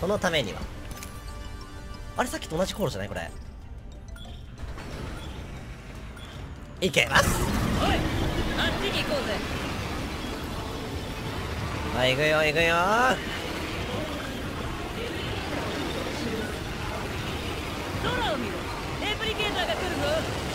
そのためには。あれさっきと同じ航路じゃないこれ。いけます。おい。あっちに行こうぜ。はい行くよ行くよ。空を見ろ。レプリケーターが来るぞ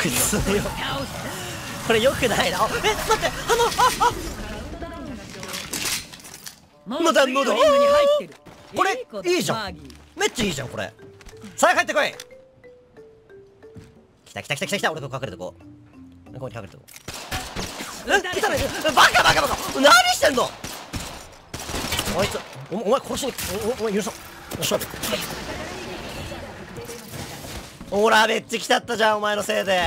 くすよ。倒 しこれよくないなあえ待ってあのあたもまだ次のリングに入ってる。これいいじゃん。めっちゃいいじゃんこれ。さあ帰ってこい。来た来た来た来た来た。俺ここ隠れとこう。ここに隠れとこう。え来たね。バカバカバカ。何してんの？あいつおお前殺しにおおお前許そう。よし勝負ほらめっちゃ来ちゃったじゃんお前のせいで。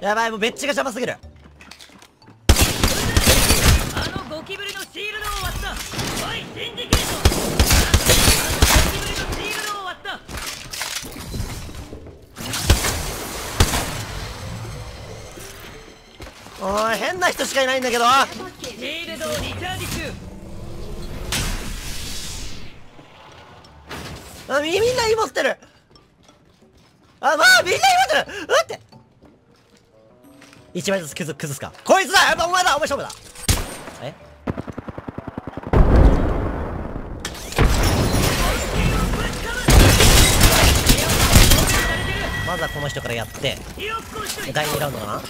やばいもうベッチが邪魔すぎる。人しかいないんだけど。シールドをリチャージ中あみみんな持ってる。あまあみんな持ってる。待って。一枚ずつ崩崩すか。こいつだ。やっぱお前だ。お前勝負だ。え？まずはこの人からやって。第2ラウンドかな？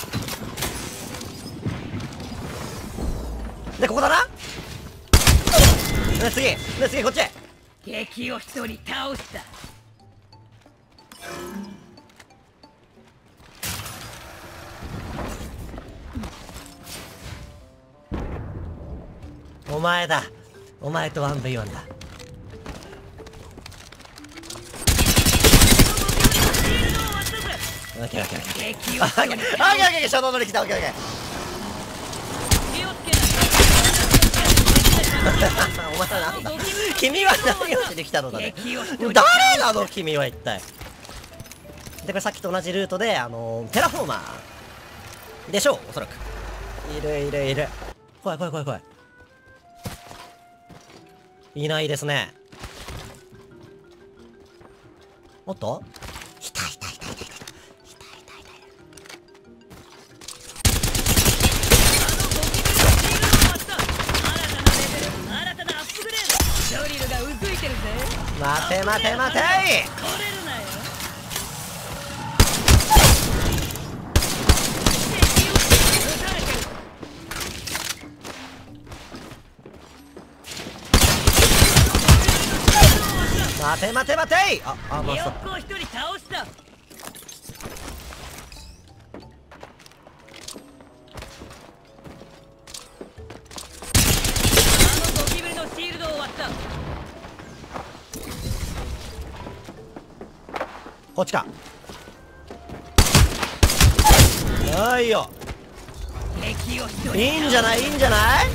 でここだな。で次で次こっち。敵を一人倒した。お前だ。お前と 1v1 だ。オッケーオッケーオッケー。オッケーオッケーオッケーオッケー。初動乗り来たオッケーオッケー気をつけなお前はなんだ君は何をしに来たのだね。誰なの君は一体。でこれさっきと同じルートであのー、テラフォーマーでしょうおそらく。いるいるいる。怖い怖い怖い怖い。いないですね。おっと？待て待て待て待て待て待てあ、あ、まさ。横一人倒したこっちか。ないよ。いいんじゃない？いいんじゃない？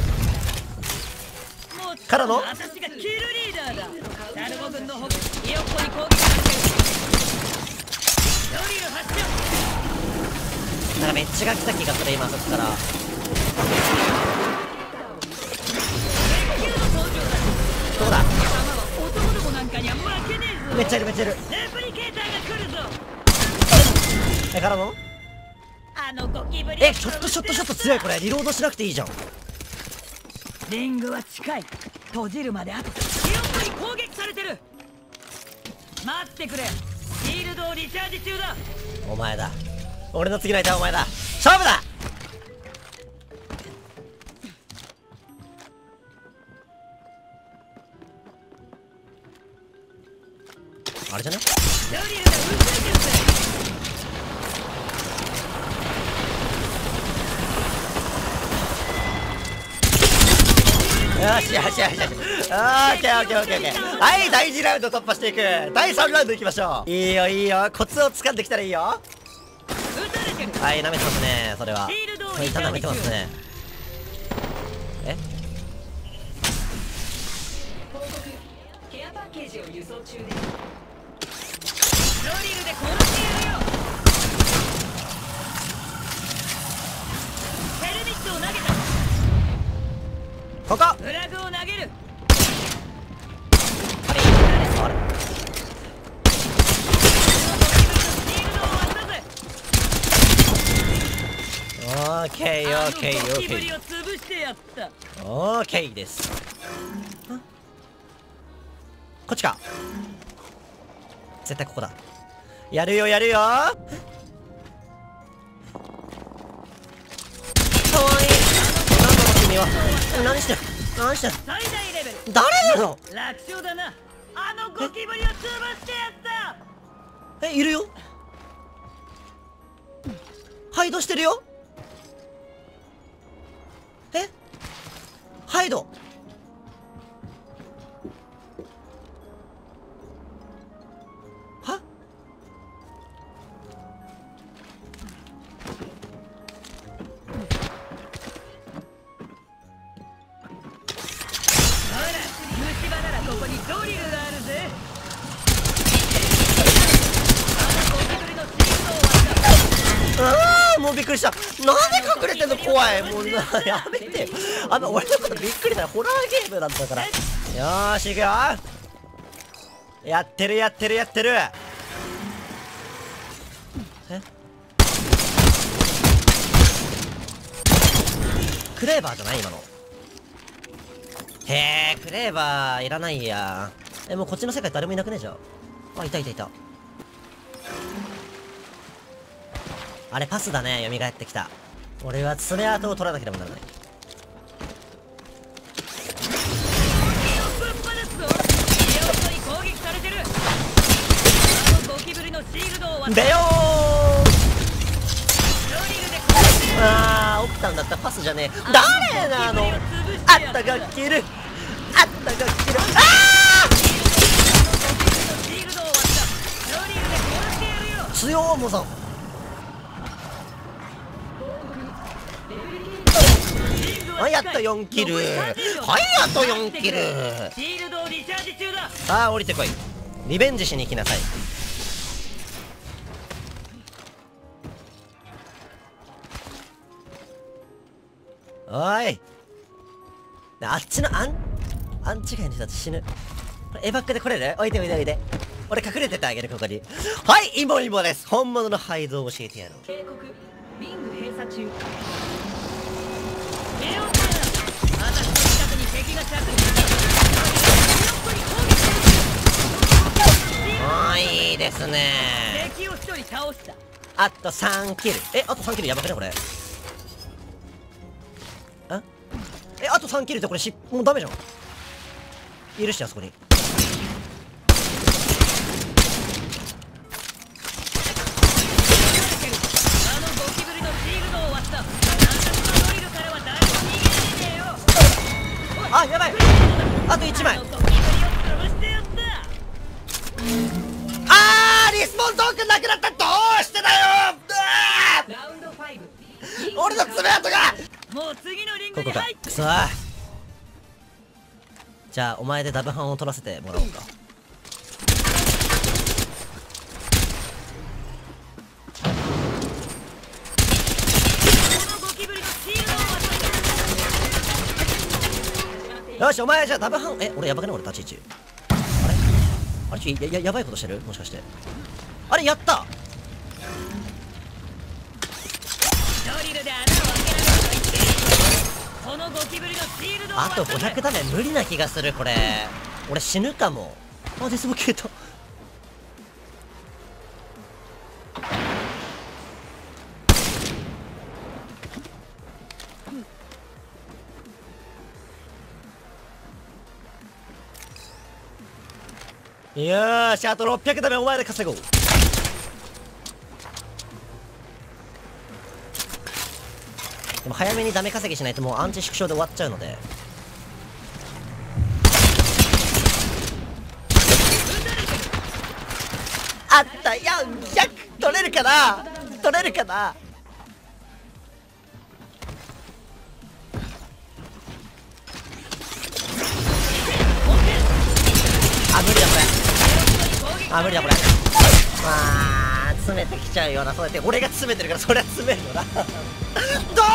からの？私がキルリーダーだ。サルボ軍のに攻撃されてる。ドリル発射なんかめっちゃが来た気がする今そっから。どこだ？めっちゃいるめっちゃいる。レプリケーターがえからの？あのゴキブリえショットショットショット強いこれ。リロードしなくていいじゃん。リングは近い。閉じるまであと強ロに攻撃されてる。待ってくれ。シールドをリチャージ中だ。お前だ。俺の次の相手はお前だ。勝負だ！あれじゃないよしよしよしよし。オッケーオッケーオッケーオッケー。はい第2ラウンド突破していく。第3ラウンドいきましょう。いいよいいよ。コツを掴んできたらいいよ。はい舐めてますねそれは。そういった舐めてますねここ。あフラグを投げる。オーケーオーケーオーケー。オーケーです。こっちか。絶対ここだ。やるよやるよ。かわい。い何なの君は何してる？何してる？最大レベル。誰なの？楽勝だな。あのゴキブリを潰してやった。えいるよ。ハイドしてるよ。え？ハイドびっくりした。なんで隠れてんの？怖い。もうやめて。あの俺のことびっくりした。ホラーゲームなんだから。よし行くよ。やってるやってるやってる。え？クレーバーじゃない？今の。へえクレーバーいらないや。えもうこっちの世界誰もいなくねえじゃんあいたいたいた。あれパスだね蘇ってきた。俺は爪痕を取らなければならない。ぶっ放すぞ家元に攻撃されてる。あールドを割ったんだったパスじゃねえ。誰なの？あったが切るあったが切るあシー強ーモゾはいやった4キル。はいやっと4キル。シールドをリチャージ中だ。さあ降りてこい。リベンジしに行きなさい。おい。あっちのアンアン違いの人たち死ぬ。これエバックで来れる？おいでおいでおいで。俺隠れててあげるここに。はいイモイモです。本物のハイドを教えてやろう。警告。リング閉鎖中ああいいですね。あと3キル。えあと3キルやばくねこれ。んえあと3キルってこれしもうダメじゃん。いるしあそこに。あと1枚。あーリスポントークンなくなった。どうしてだよ。うわラウンド5ー俺の爪痕が。もう次のリングここかに入っくそーじゃあお前でダブハンを取らせてもらおうかこのゴキブリのシールドを割ったよしお前じゃあダブハンえ俺やばくね俺立ち位置。あれ？あれ？ちょやややばいことしてる？もしかして。あれ？やった！あと割ったぜ500ダメ。無理な気がするこれ。俺死ぬかも。あデスボ消えたよしあと600ダメお前で稼ごう。でも早めにダメ稼ぎしないともうアンチ縮小で終わっちゃうので。あったいや100取れるかな？取れるかな？あ無理だこれ。あ無理だこれ。まあ詰めてきちゃうよなそうやって俺が詰めてるからそりゃ詰めるよな。どう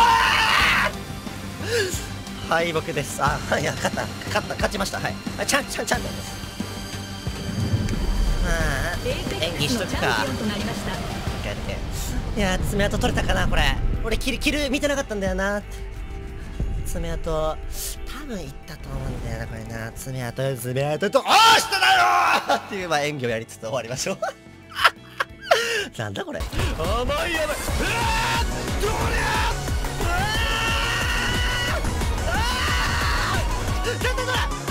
敗北です。あいや勝った。勝った。勝ちました。はい。あちゃんちゃんちゃんなんですまあ演技しとくか。いや爪痕取れたかなこれ。俺キルキル見てなかったんだよな。爪痕。分いったと思うんだよなこれな。爪痕よ爪痕とああしただよーっていうまあ演技をやりつつ終わりましょう。なんだこれ。甘いやばいうわーどりゃーああああ